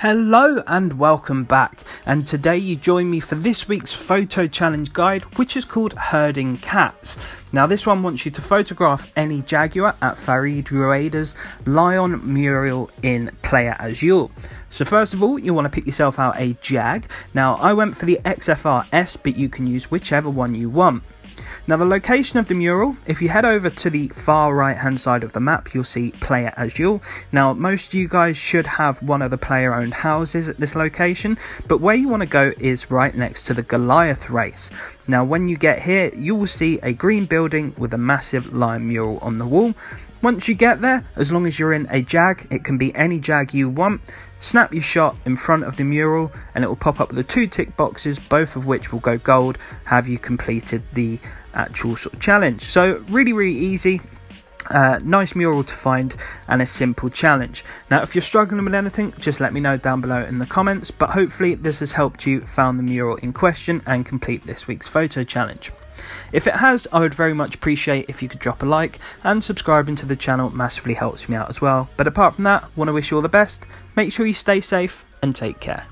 Hello and welcome back. And today you join me for this week's photo challenge guide, which is called Herding Cats. Now, this one wants you to photograph any jaguar at Farid Rueda's Lion mural in Playa Azul. So, first of all, you want to pick yourself out a Jag. Now, I went for the XFR-S, but you can use whichever one you want. Now the location of the mural, if you head over to the far right hand side of the map, you'll see Playa Azul. Now most of you guys should have one of the player owned houses at this location, but where you want to go is right next to the Goliath race. Now when you get here, you will see a green building with a massive lime mural on the wall. Once you get there, as long as you're in a Jag, it can be any Jag you want, snap your shot in front of the mural and it will pop up with the two tick boxes, both of which will go gold, have you completed the actual sort of challenge. So really, really easy. Uh, nice mural to find and a simple challenge. Now, if you're struggling with anything, just let me know down below in the comments. But hopefully, this has helped you found the mural in question and complete this week's photo challenge. If it has, I would very much appreciate if you could drop a like and subscribing to the channel massively helps me out as well. But apart from that, want to wish you all the best. Make sure you stay safe and take care.